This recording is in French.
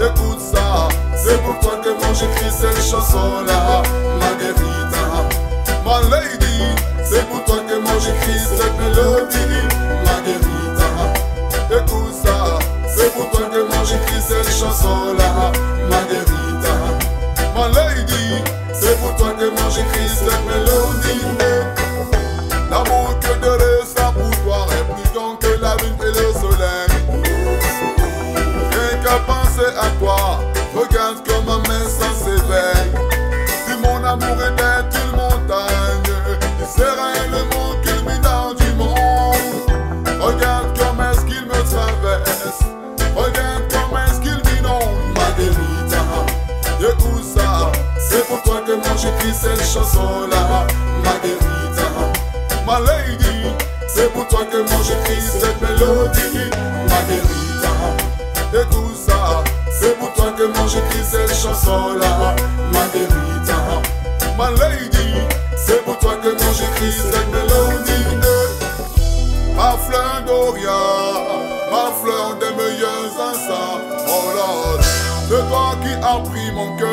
écoute ça. C'est pour toi que moi j'écris cette chanson-là, Marguerita. Ma lady, c'est pour toi que moi j'écris cette mélodie, Marguerita. Écoute ça, c'est pour toi que moi j'écris cette chanson-là, Marguerita. Ma lady, c'est pour toi que moi j'écris cette mélodie. À toi, regarde comme ma main s'éveille. Si mon amour était une montagne, il serait le mont culminant du monde. Regarde comme est-ce qu'il me traverse, regarde comme est-ce qu'il m'inonde, Marguerita. Écoute ça, c'est pour toi que moi j'écris cette chanson-là, Marguerita. Ma lady, c'est pour toi que moi j'écris cette mélodie, Marguerita. Écoute ça, j'écris cette chanson-là, Marguerita. Ma lady, c'est pour toi que moi j'écris cette mélodie. Ma fleur d'Oria, ma fleur des meilleurs instants. Oh Lord, c'est toi qui as pris mon cœur,